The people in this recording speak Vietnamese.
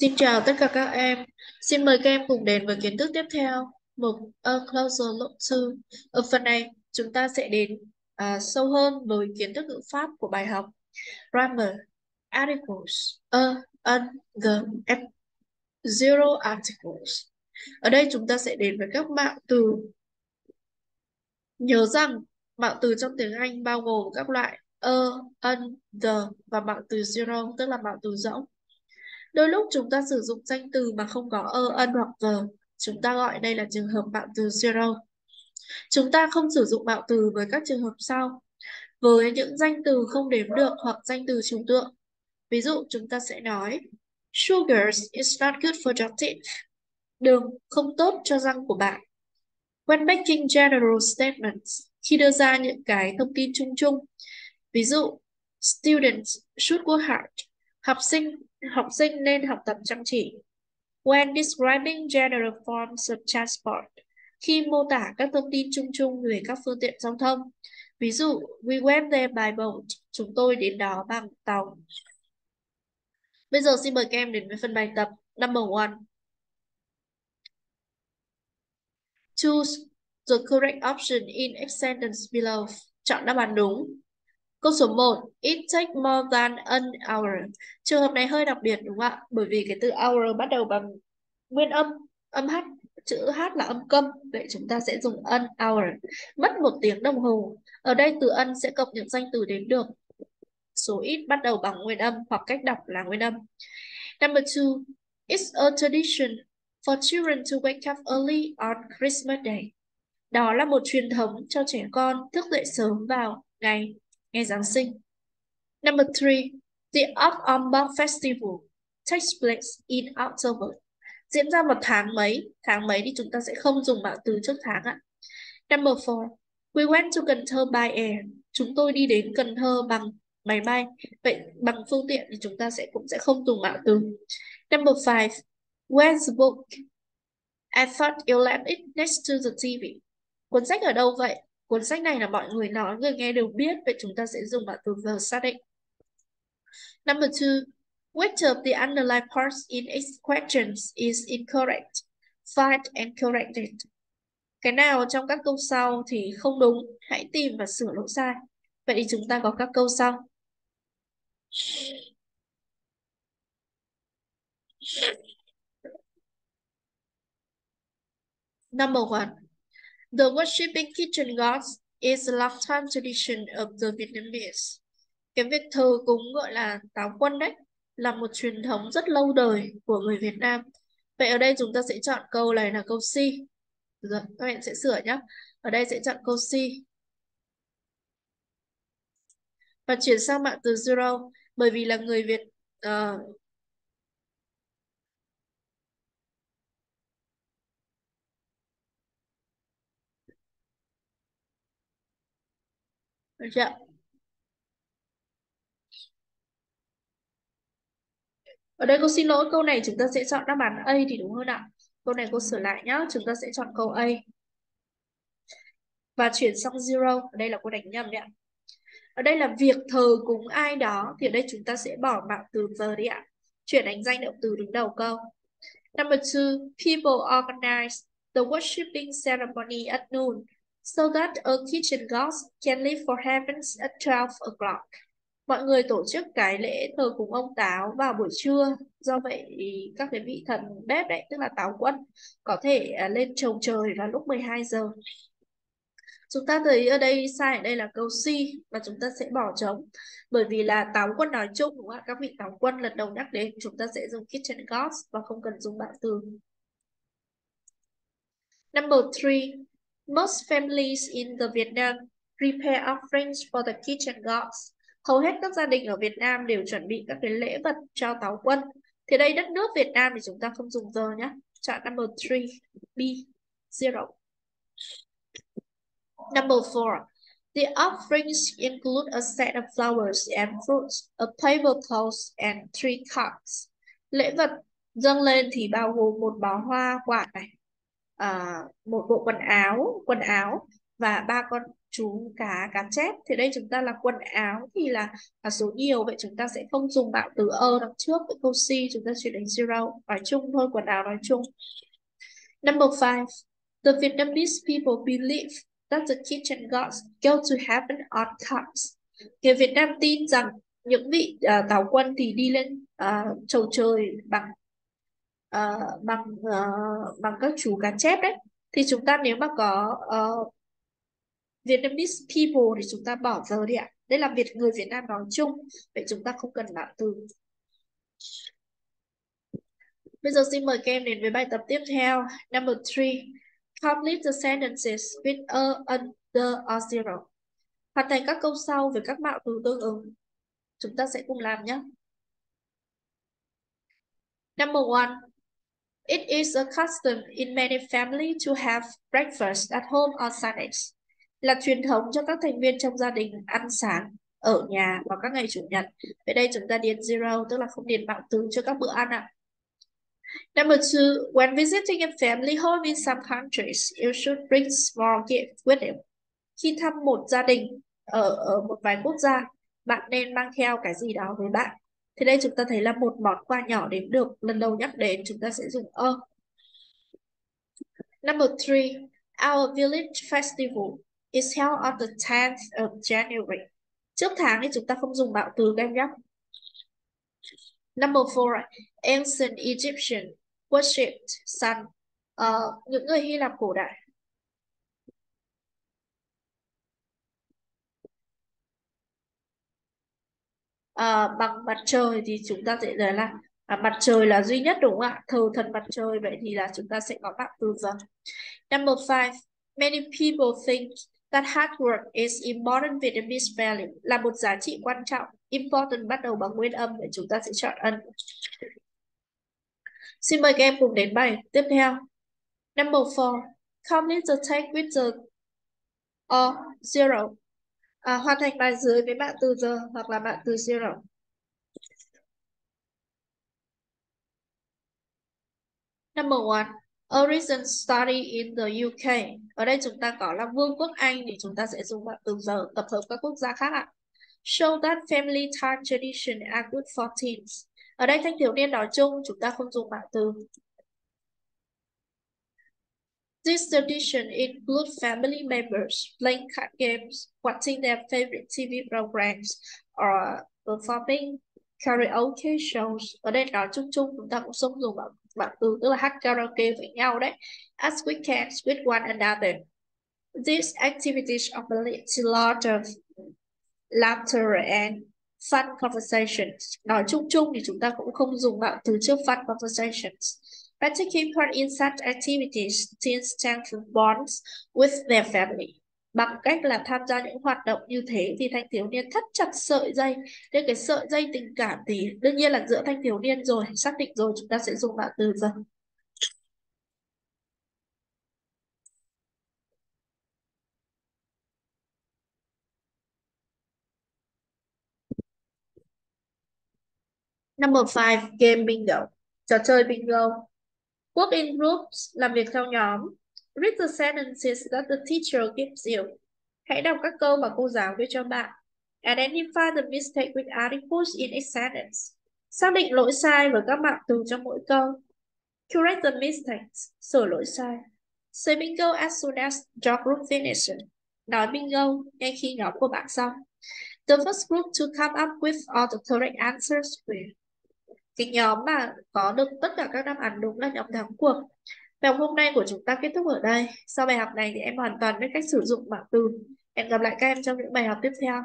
Xin chào tất cả các em. Xin mời các em cùng đến với kiến thức tiếp theo. Mục A Closer Look to. Ở phần này, chúng ta sẽ đến à, sâu hơn với kiến thức ngữ pháp của bài học. Grammar, articles, a, an, the, f, zero articles. Ở đây chúng ta sẽ đến với các mạo từ. Nhớ rằng mạo từ trong tiếng Anh bao gồm các loại a, an, the và mạo từ zero, tức là mạo từ rỗng. Đôi lúc chúng ta sử dụng danh từ mà không có ơ, ân hoặc giờ. Chúng ta gọi đây là trường hợp mạo từ zero. Chúng ta không sử dụng mạo từ với các trường hợp sau. Với những danh từ không đếm được hoặc danh từ trừu tượng. Ví dụ chúng ta sẽ nói Sugars is not good for your teeth. Đường không tốt cho răng của bạn. When making general statements, khi đưa ra những cái thông tin chung chung. Ví dụ, students should work hard. Học sinh học sinh nên học tập chăm chỉ. When describing general forms of transport, khi mô tả các thông tin chung chung về các phương tiện giao thông. Ví dụ, we went there by boat, chúng tôi đến đó bằng tàu. Bây giờ xin mời các em đến với phần bài tập number one. Choose the correct option in each sentence below. Chọn đáp án đúng. Câu số 1, it takes more than an hour. Trường hợp này hơi đặc biệt đúng không ạ? Bởi vì cái từ hour bắt đầu bằng nguyên âm, âm h, chữ h là âm câm, vậy chúng ta sẽ dùng an hour. Mất một tiếng đồng hồ. Ở đây từ an sẽ cộng những danh từ đến được. Số ít bắt đầu bằng nguyên âm hoặc cách đọc là nguyên âm. Number two, it's a tradition for children to wake up early on Christmas Day. Đó là một truyền thống cho trẻ con thức dậy sớm vào ngày ngày Giáng sinh. Number three, the Up on Bob Festival takes place in October. Diễn ra một tháng mấy, tháng mấy thì chúng ta sẽ không dùng mạo từ trước tháng ạ. Number four, we went to Cần Thơ by air. Chúng tôi đi đến Cần Thơ bằng máy bay. Vậy bằng phương tiện thì chúng ta sẽ cũng sẽ không dùng mạo từ. Number five, where's the book? I thought you left it next to the TV. Cuốn sách ở đâu vậy? Cuốn sách này là mọi người nói, người nghe đều biết, vậy chúng ta sẽ dùng bạn từ the xác định. Number two, which of the underlying parts in each questions is incorrect? Find and correct it. Cái nào trong các câu sau thì không đúng, hãy tìm và sửa lỗi sai. Vậy thì chúng ta có các câu sau. Number one. The worshipping kitchen gods is a lifetime tradition of the Vietnamese. Cái việc thờ cúng gọi là táo quân đấy là một truyền thống rất lâu đời của người Việt Nam. Vậy ở đây chúng ta sẽ chọn câu này là câu C. Rồi, các bạn sẽ sửa nhé. Ở đây sẽ chọn câu C. Và chuyển sang mạng từ zero bởi vì là người Việt uh, Được chưa? Ở đây cô xin lỗi câu này chúng ta sẽ chọn đáp án A thì đúng hơn ạ. Câu này cô sửa lại nhá, chúng ta sẽ chọn câu A. Và chuyển sang zero, ở đây là cô đánh nhầm đấy ạ. Ở đây là việc thờ cúng ai đó thì ở đây chúng ta sẽ bỏ mạng từ giờ đi ạ. Chuyển đánh danh động từ đứng đầu câu. Number two, people organize the worshiping ceremony at noon so that a kitchen god can live for heavens at 12 o'clock. Mọi người tổ chức cái lễ thờ cúng ông Táo vào buổi trưa. Do vậy các cái vị thần bếp đấy, tức là Táo quân, có thể à, lên trồng trời vào lúc 12 giờ. Chúng ta thấy ở đây sai ở đây là câu C và chúng ta sẽ bỏ trống. Bởi vì là Táo quân nói chung đúng không ạ? Các vị Táo quân lần đầu nhắc đến chúng ta sẽ dùng kitchen gods và không cần dùng bạn từ. Number three, Most families in the Vietnam prepare offerings for the kitchen gods. Hầu hết các gia đình ở Việt Nam đều chuẩn bị các cái lễ vật cho táo quân. Thì đây đất nước Việt Nam thì chúng ta không dùng giờ nhé. Chọn number 3, B, 0. Number 4. The offerings include a set of flowers and fruits, a tablecloth and three cups. Lễ vật dâng lên thì bao gồm một bó hoa quả này, à, một bộ quần áo quần áo và ba con chú cá cá chép. Thì đây chúng ta là quần áo thì là, là số nhiều. Vậy chúng ta sẽ không dùng bạo từ ơ đằng trước với câu C chúng ta chuyển đến zero nói chung thôi quần áo nói chung. Number five the Vietnamese people believe that the kitchen gods go to heaven on carts người Việt Nam tin rằng những vị uh, táo quân thì đi lên ờ, uh, trầu trời bằng uh, bằng uh, bằng các chú cá chép đấy. Thì chúng ta nếu mà có uh, Vietnamese people thì chúng ta bỏ giờ đi ạ. Đây là Việt người Việt Nam nói chung. Vậy chúng ta không cần bảng từ. Bây giờ xin mời các em đến với bài tập tiếp theo. Number three complete the sentences with a under or zero. Hoàn thành các câu sau với các mạo từ tương ứng. Chúng ta sẽ cùng làm nhé. Number one It is a custom in many families to have breakfast at home on Sundays. Là truyền thống cho các thành viên trong gia đình ăn sáng ở nhà vào các ngày chủ nhật. Vậy đây chúng ta điền zero tức là không điền bạo từ cho các bữa ăn ạ. Number two, when visiting a family home in some countries, you should bring small gifts. with you. Khi thăm một gia đình ở ở một vài quốc gia, bạn nên mang theo cái gì đó với bạn. Thì đây chúng ta thấy là một món quà nhỏ đến được lần đầu nhắc đến chúng ta sẽ dùng ơ. Number three, our village festival is held on the 10th of January. Trước tháng thì chúng ta không dùng bạo từ các em nhé. Number four, ancient Egyptian worshipped sun. Uh, những người Hy Lạp cổ đại à, bằng mặt trời thì chúng ta sẽ nói là à, mặt trời là duy nhất đúng không ạ? Thờ thần mặt trời vậy thì là chúng ta sẽ có bạn từ giờ. Number five, many people think that hard work is important Vietnamese value là một giá trị quan trọng. Important bắt đầu bằng nguyên âm để chúng ta sẽ chọn ân. Xin mời các em cùng đến bài tiếp theo. Number four, complete the text with the or zero à, hoàn thành bài dưới với bạn từ giờ hoặc là bạn từ zero. Number one, origin study in the UK. Ở đây chúng ta có là Vương quốc Anh thì chúng ta sẽ dùng bạn từ giờ tập hợp các quốc gia khác ạ. Show that family time tradition are good for teens. Ở đây thanh thiếu niên nói chung chúng ta không dùng bạn từ This tradition includes family members playing card games, watching their favorite TV programs, or performing karaoke shows. Ở đây nói chung chung chúng ta cũng không dùng bằng bằng từ tức là hát karaoke với nhau đấy. As we can with one another. These activities ability a lot of laughter and fun conversations. Nói chung chung thì chúng ta cũng không dùng bạo từ trước fun conversations. By taking part in such activities, teens strengthen bonds with their family. Bằng cách là tham gia những hoạt động như thế thì thanh thiếu niên thắt chặt sợi dây. Nên cái sợi dây tình cảm thì đương nhiên là giữa thanh thiếu niên rồi, xác định rồi chúng ta sẽ dùng bạo từ dần. Number five, game bingo. Trò chơi bingo. Work in groups, làm việc theo nhóm. Read the sentences that the teacher gives you. Hãy đọc các câu mà cô giáo đưa cho bạn. Identify the mistake with articles in a sentence. Xác định lỗi sai với các mạng từ trong mỗi câu. Correct the mistakes. Sửa lỗi sai. Say bingo as soon as your group finishes. Nói bingo ngay khi nhóm của bạn xong. The first group to come up with all the correct answers will cái nhóm mà có được tất cả các đáp án đúng là nhóm thắng cuộc. Bài học hôm nay của chúng ta kết thúc ở đây. Sau bài học này thì em hoàn toàn biết cách sử dụng bảng từ. Hẹn gặp lại các em trong những bài học tiếp theo.